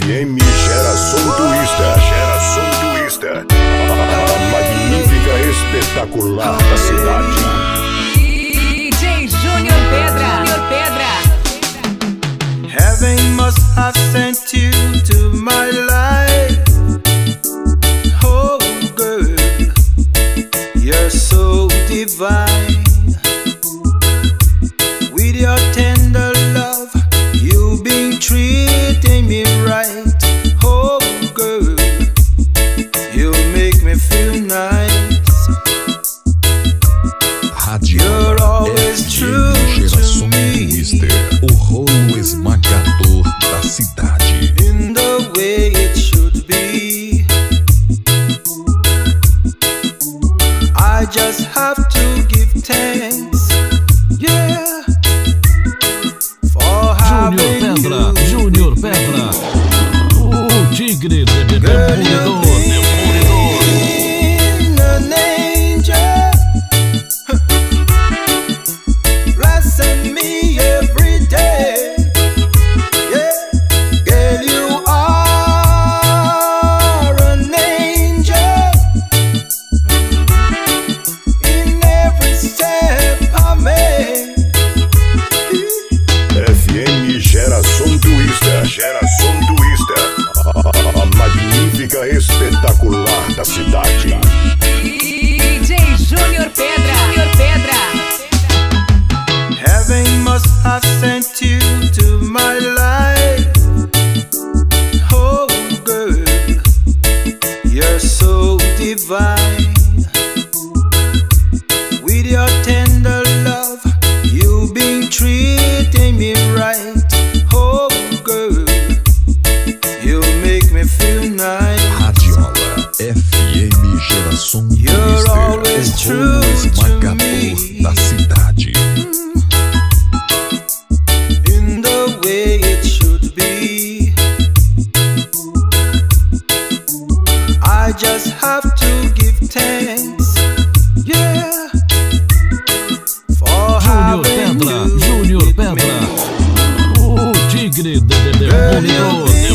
FM Geração Twista. Geração Twista. A magnífica, espetacular da cidade. DJ Júnior Pedra. Júnior Pedra. Heaven must have sent you to my life. Oh, girl, you're so divine. I just have to give thanks, yeah, for having Pedra, you. Júnior Pedra. O tigre de, de, Girl, espetacular da cidade. DJ Júnior Pedra. Júnior Pedra. Heaven must have sent you to my life. Oh, girl, you're so divine. True to me. da cidade. in the way it should be. I just have to give thanks, yeah, for having Pedra, with oh, Pedra. me. O tigre de, de,